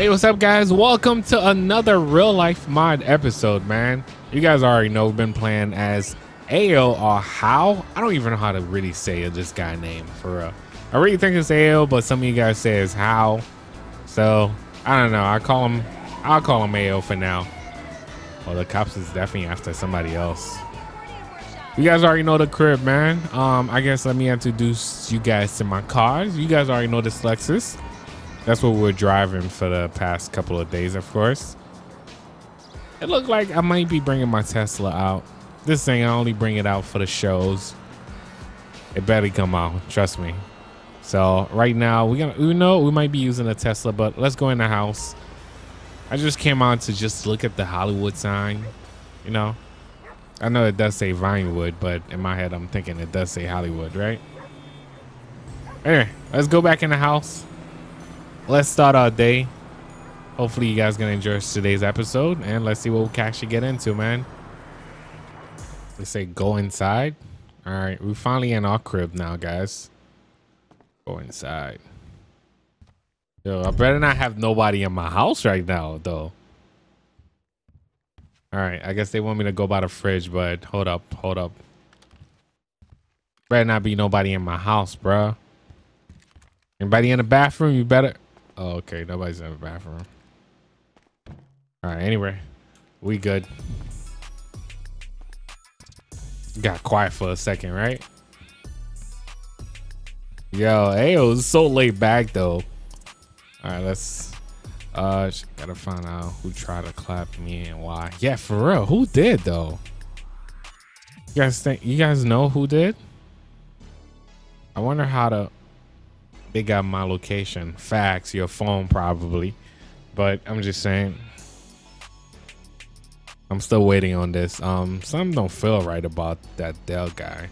Hey, what's up, guys? Welcome to another real life mod episode, man. You guys already know been playing as Ao or How. I don't even know how to really say this guy name for real. I really think it's Ao, but some of you guys say it's How. So I don't know. I call him. I'll call him Ao for now. Well, the cops is definitely after somebody else. You guys already know the crib, man. Um, I guess let me introduce you guys to my cars. You guys already know this Lexus. That's what we're driving for the past couple of days, of course. It looked like I might be bringing my Tesla out. This thing, I only bring it out for the shows. It better come out, trust me. So right now, we gonna we know we might be using a Tesla, but let's go in the house. I just came out to just look at the Hollywood sign. You know, I know it does say Vinewood, but in my head, I'm thinking it does say Hollywood, right? Anyway, let's go back in the house let's start our day. Hopefully you guys gonna enjoy today's episode and let's see what we can actually get into, man. They say go inside. All right, we're finally in our crib now, guys. Go inside. Yo, I better not have nobody in my house right now, though. All right, I guess they want me to go by the fridge, but hold up, hold up. Better not be nobody in my house, bruh. Anybody in the bathroom? You better. Oh, okay. Nobody's in the bathroom. All right. Anyway, we good. Got quiet for a second, right? Yo, hey, it was so laid back though. All right, let's. Uh, gotta find out who tried to clap me and why. Yeah, for real, who did though? You guys think? You guys know who did? I wonder how to they got my location. Fax, your phone probably. But I'm just saying. I'm still waiting on this. Um, some don't feel right about that Dell guy.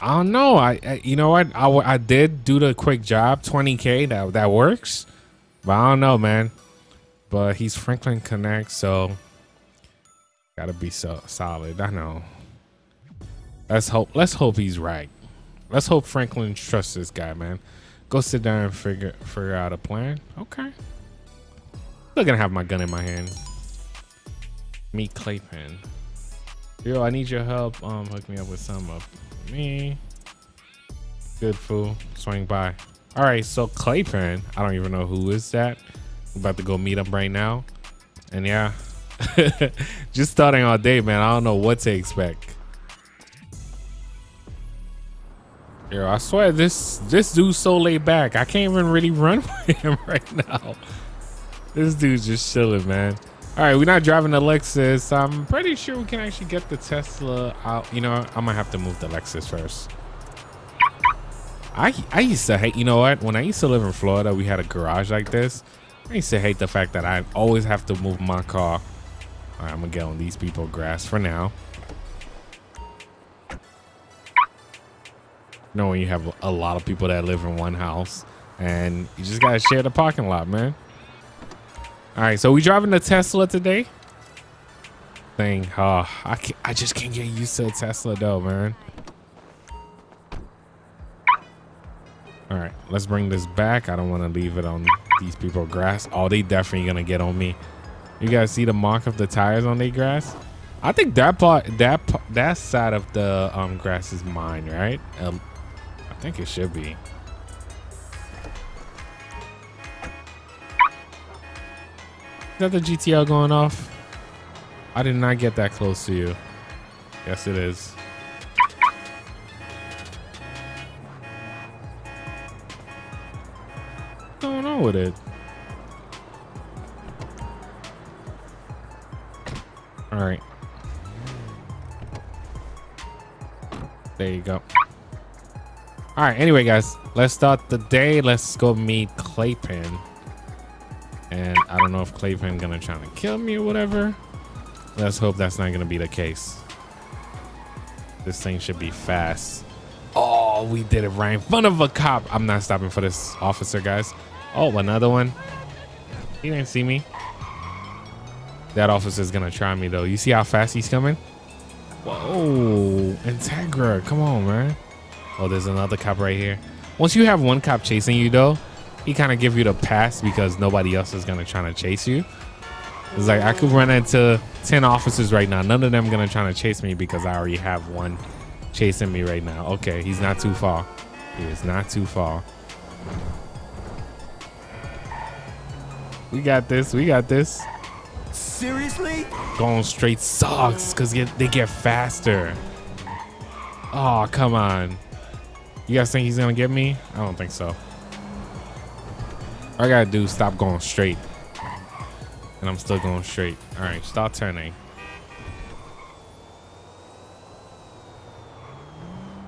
I don't know. I, I you know what? I, I did do the quick job, 20k. That that works. But I don't know, man. But he's Franklin Connect, so gotta be so solid. I know. Let's hope. Let's hope he's right. Let's hope Franklin trusts this guy, man. Go sit down and figure figure out a plan. Okay. Still gonna have my gun in my hand. Meet Claypen. Yo, I need your help. Um, hook me up with some of me. Good fool. Swing by. All right, so Claypen. I don't even know who is that. I'm about to go meet him right now. And yeah, just starting all day, man. I don't know what to expect. Yo, I swear this this dude's so laid back. I can't even really run with him right now. This dude's just chilling, man. All right, we're not driving the Lexus. I'm pretty sure we can actually get the Tesla out. You know, I'm gonna have to move the Lexus first. I I used to hate. You know what? When I used to live in Florida, we had a garage like this. I used to hate the fact that I always have to move my car. All right, I'm gonna get on these people grass for now. Knowing you have a lot of people that live in one house and you just gotta share the parking lot, man. All right, so we driving the Tesla today. Thing, oh, I can I just can't get used to a Tesla though, man. All right, let's bring this back. I don't want to leave it on these people grass. Oh, they definitely gonna get on me. You guys see the mark of the tires on their grass? I think that part, that that side of the um, grass is mine, right? Um, think it should be. That the GTL going off? I did not get that close to you. Yes, it is. Going on with it? All right. There you go. All right, anyway, guys, let's start the day. Let's go meet Claypen. And I don't know if Claypen gonna try to kill me or whatever. Let's hope that's not gonna be the case. This thing should be fast. Oh, we did it right in front of a cop. I'm not stopping for this officer, guys. Oh, another one. He didn't see me. That officer's gonna try me though. You see how fast he's coming? Whoa, Integra, come on, man. Oh, there's another cop right here. Once you have one cop chasing you, though, he kind of give you the pass because nobody else is gonna try to chase you. It's like I could run into 10 officers right now. None of them gonna try to chase me because I already have one chasing me right now. Okay, he's not too far. He is not too far. We got this. We got this. Seriously? Going straight sucks because they get faster. Oh, come on. You guys think he's to get me? I don't think so. I got to do stop going straight. And I'm still going straight. All right, stop turning.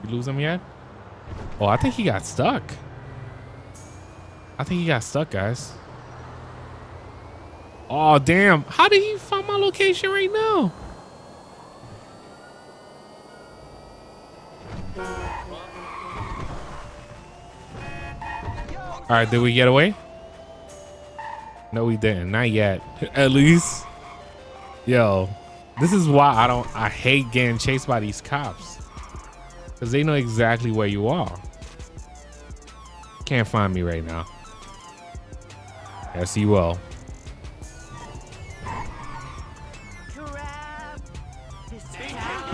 You lose him yet? Oh, I think he got stuck. I think he got stuck, guys. Oh, damn. How did he find my location right now? All right, did we get away? No, we didn't. Not yet. At least. Yo, this is why I don't, I hate getting chased by these cops. Because they know exactly where you are. Can't find me right now. Yes, he will.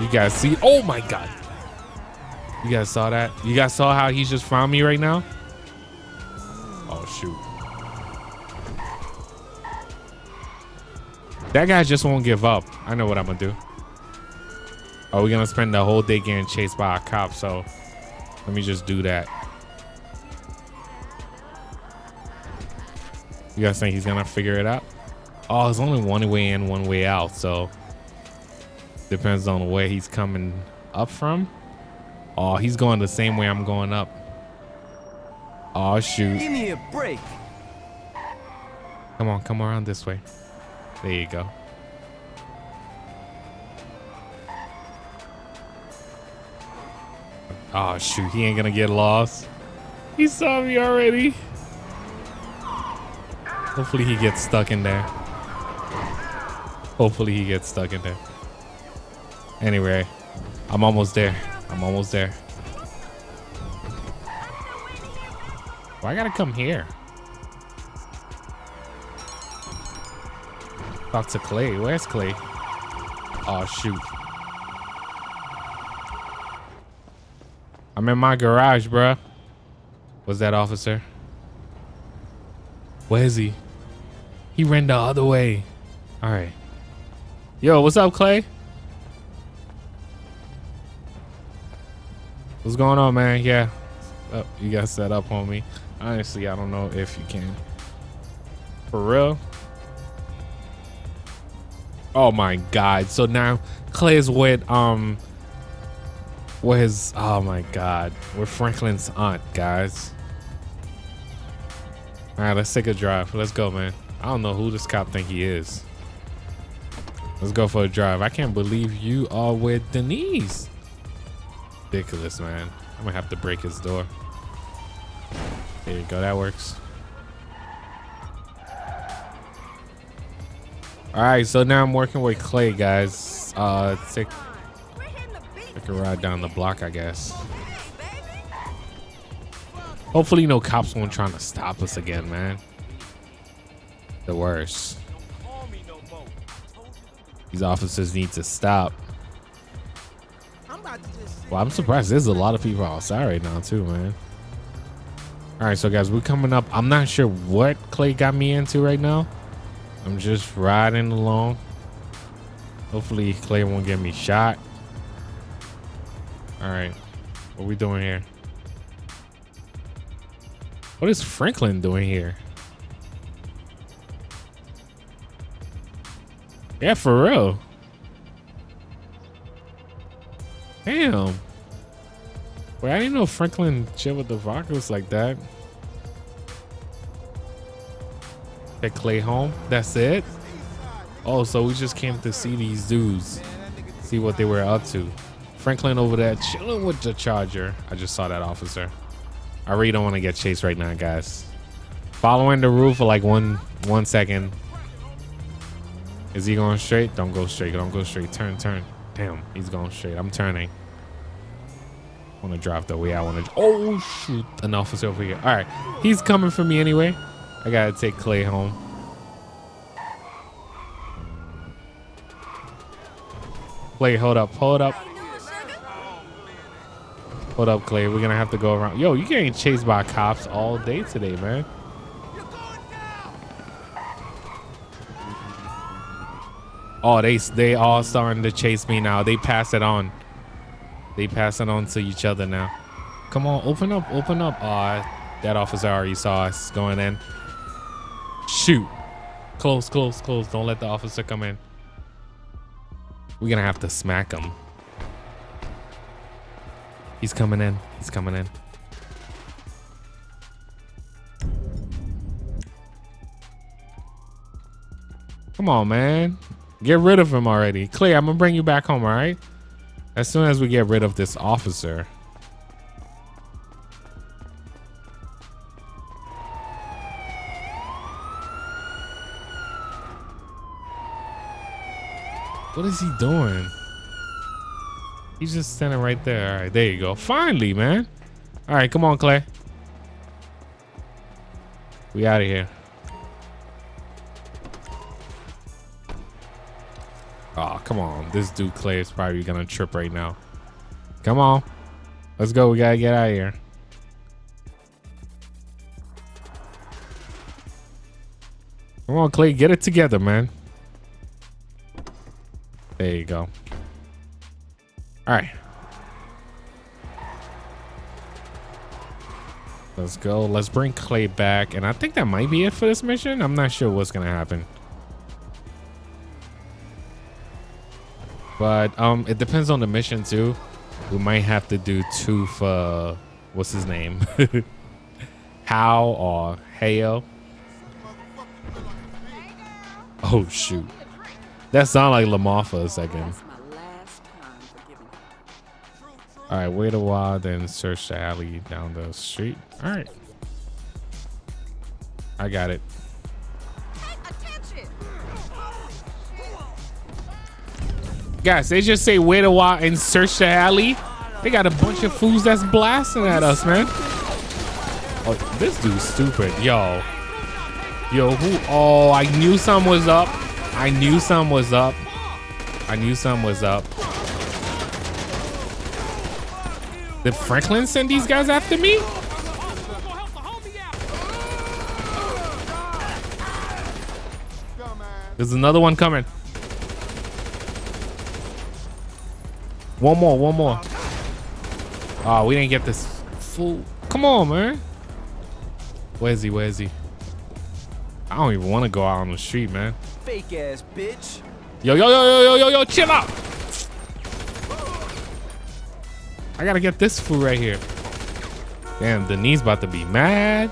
You guys see? Oh my god. You guys saw that? You guys saw how he just found me right now? Shoot. That guy just won't give up. I know what I'm gonna do. Oh, we're gonna spend the whole day getting chased by a cop, so let me just do that. You guys think he's gonna figure it out? Oh, there's only one way in, one way out, so depends on where he's coming up from. Oh, he's going the same way I'm going up. Oh shoot. Give me a break. Come on, come around this way. There you go. Oh shoot, he ain't gonna get lost. He saw me already. Hopefully he gets stuck in there. Hopefully he gets stuck in there. Anyway, I'm almost there. I'm almost there. Why I gotta come here? Talk to Clay. Where's Clay? Oh shoot. I'm in my garage, bruh. Was that officer? Where is he? He ran the other way. All right. Yo, what's up, Clay? What's going on, man? Yeah. Oh, you got set up on me. Honestly, I don't know if you can. For real? Oh my god. So now Clay is with um with his oh my god. With Franklin's aunt, guys. Alright, let's take a drive. Let's go, man. I don't know who this cop think he is. Let's go for a drive. I can't believe you are with Denise. Ridiculous, man. I'm gonna have to break his door. There you go. That works. All right, so now I'm working with Clay, guys. Uh, take, take a ride down the block, I guess. Hopefully, no cops won't trying to stop us again, man. The worst. These officers need to stop. Well, I'm surprised. There's a lot of people outside right now, too, man. All right, so guys, we're coming up. I'm not sure what Clay got me into right now. I'm just riding along. Hopefully Clay won't get me shot. All right. What we doing here? What is Franklin doing here? Yeah, for real. Damn. Wait, I didn't know Franklin chill with the Vagos like that. Take Clay home. That's it. Oh, so we just came to see these dudes, see what they were up to. Franklin over there chilling with the Charger. I just saw that officer. I really don't want to get chased right now, guys. Following the roof for like one one second. Is he going straight? Don't go straight. Don't go straight. Turn, turn. Damn, he's going straight. I'm turning. Want to drive the way I want to. Oh shoot, an officer over here. All right, he's coming for me anyway. I gotta take Clay home. Clay, hold up, hold up. Hold up, Clay. We're gonna have to go around. Yo, you getting chased by cops all day today, man. Oh, they they all starting to chase me now. They pass it on. They pass it on to each other now. Come on, open up, open up. Oh, that officer already saw us going in. Shoot. Close, close, close. Don't let the officer come in. We're gonna have to smack him. He's coming in. He's coming in. Come on, man. Get rid of him already. Clay, I'm gonna bring you back home, all right? As soon as we get rid of this officer. What is he doing? He's just standing right there. All right, there you go. Finally, man. All right, come on, Clay. We out of here. This dude Clay is probably gonna trip right now. Come on. Let's go. We gotta get out of here. Come on, Clay. Get it together, man. There you go. All right. Let's go. Let's bring Clay back. And I think that might be it for this mission. I'm not sure what's going to happen. But um, it depends on the mission too. We might have to do two for what's his name, How or Hail. Oh shoot, that sounded like Lamar for a second. All right, wait a while, then search the alley down the street. All right, I got it. Guys, they just say wait a while and search the alley. They got a bunch of fools that's blasting at us, man. Oh, this dude's stupid. Yo. Yo, who? Oh, I knew some was up. I knew some was up. I knew some was up. Did Franklin send these guys after me? There's another one coming. One more, one more. Oh, we didn't get this fool. Come on, man. Where's he? Where's he? I don't even want to go out on the street, man. Fake ass bitch. Yo, yo, yo, yo, yo, yo, yo, chill out. I gotta get this fool right here. Damn, Denise about to be mad.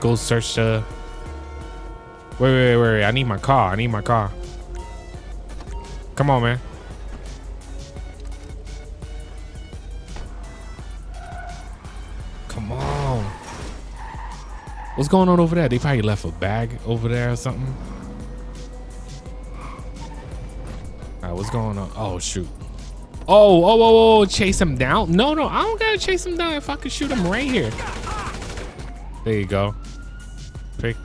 Go search the. Wait, wait, wait, wait. I need my car. I need my car. Come on, man. What's going on over there? They probably left a bag over there or something. All right, what's going on? Oh, shoot. Oh, oh, oh, oh, oh, chase him down? No, no, I don't gotta chase him down if I could shoot him right here. There you go. Pick,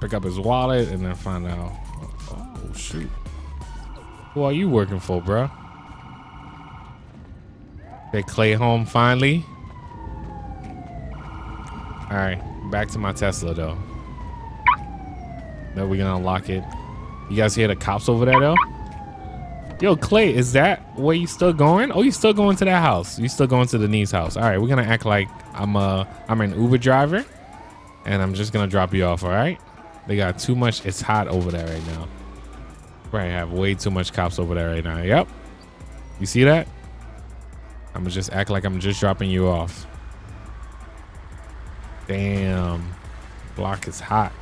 pick up his wallet and then find out. Oh, shoot. Who are you working for, bro? They Clay home finally. All right, back to my Tesla though. No, we're gonna unlock it. You guys hear the cops over there though? Yo, Clay, is that where you still going? Oh, you still going to that house? You still going to Denise's house? All right, we're gonna act like I'm a I'm an Uber driver, and I'm just gonna drop you off. All right? They got too much. It's hot over there right now. Right, have way too much cops over there right now. Yep. You see that? I'm gonna just act like I'm just dropping you off. Damn. Block is hot.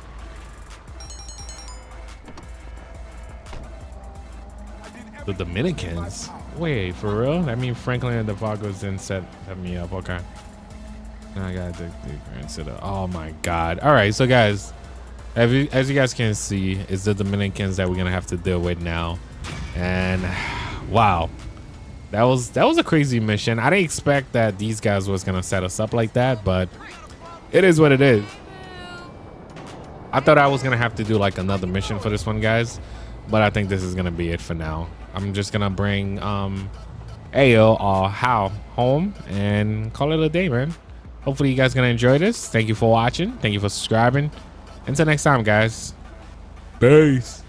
The Dominicans? Wait, for real? I mean, Franklin and the Vagos didn't set, me up. Okay. Now I gotta dig deeper into the. Oh my god. All right, so guys, as you, as you guys can see, it's the Dominicans that we're gonna have to deal with now. And wow, that was that was a crazy mission. I didn't expect that these guys was gonna set us up like that, but it is what it is. I thought I was gonna have to do like another mission for this one, guys, but I think this is gonna be it for now. I'm just gonna bring um Ayo or How home and call it a day, man. Hopefully you guys gonna enjoy this. Thank you for watching. Thank you for subscribing. Until next time, guys. Peace.